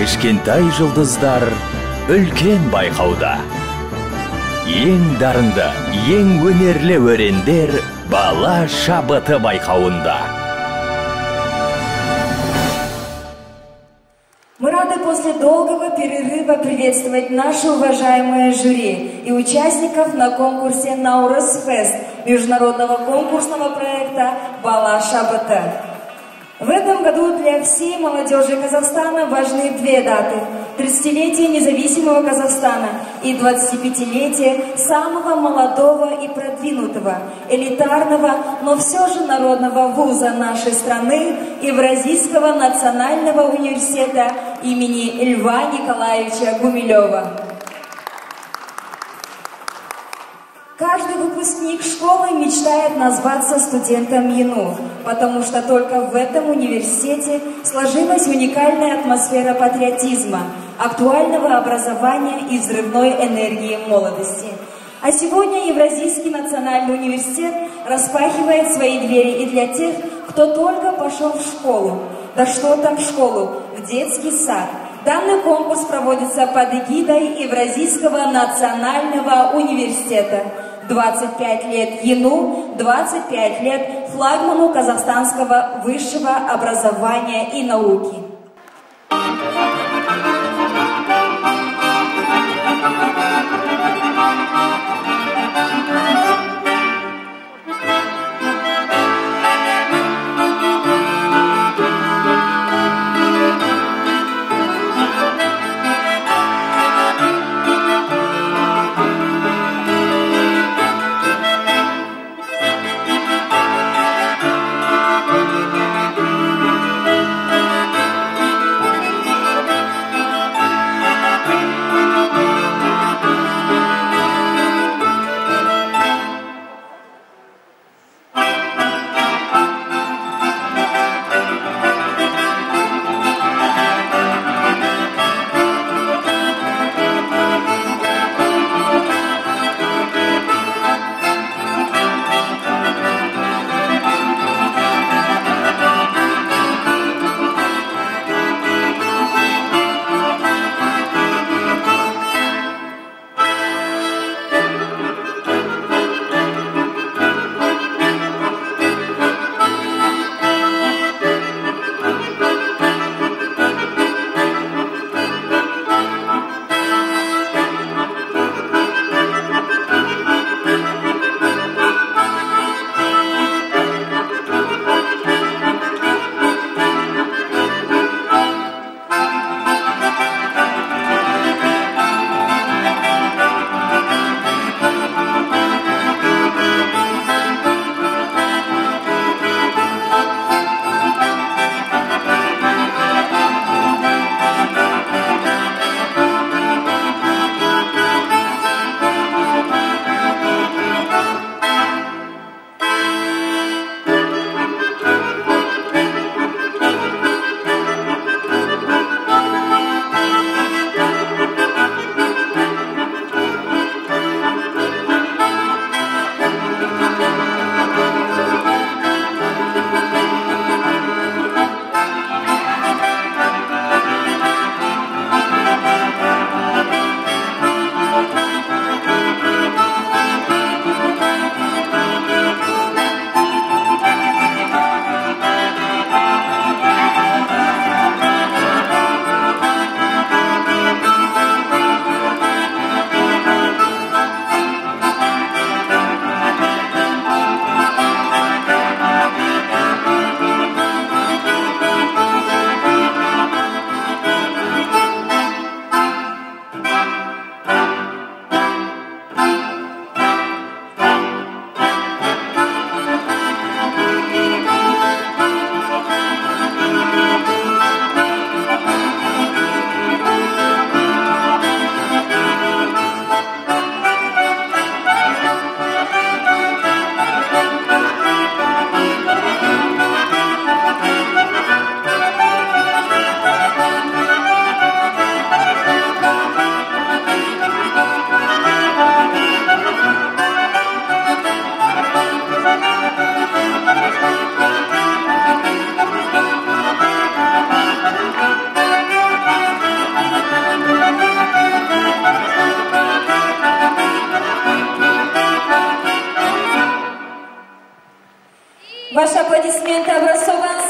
кішкентай жұлдыздар үлкен байқауда ең дарынды ең өнерлі өрендер бала шабыты байқауында Мы рады после долгого перерыва приветствовать наше уважаемое жюри и участников на конкурсе Наурас Фест международного конкурсного проекта Бала Шабыты. В этом году для всей молодежи Казахстана важны две даты. 30-летие независимого Казахстана и 25-летие самого молодого и продвинутого, элитарного, но все же народного вуза нашей страны Евразийского национального университета имени Льва Николаевича Гумилева. Каждый выпускник школы мечтает назваться студентом ЮНУ, потому что только в этом университете сложилась уникальная атмосфера патриотизма, актуального образования и взрывной энергии молодости. А сегодня Евразийский национальный университет распахивает свои двери и для тех, кто только пошел в школу. Да что там в школу, в детский сад. Данный конкурс проводится под эгидой Евразийского национального университета. 25 лет ЕНУ, 25 лет флагману казахстанского высшего образования и науки.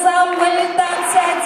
Ваши